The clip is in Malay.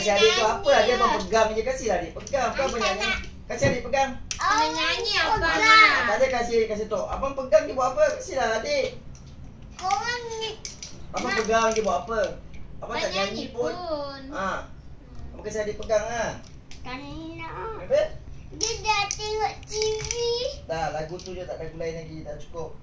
kasih adik tu apa lah? Dia abang pegang je lah, kasih adik. Pegang kau banyak ni? kasih adik pegang. Oh, nyanyi lah tak ada kasih kasih tu abang pegang dia buat apa? Kasih lah adik. Ni. abang pegang dia buat apa? Abang tak nyanyi pun, ha. Abang kasih adik pegang ha. lah kan nak. Apa? dia dah tengok TV dah lagu tu je tak ada lagu lain lagi dah cukup.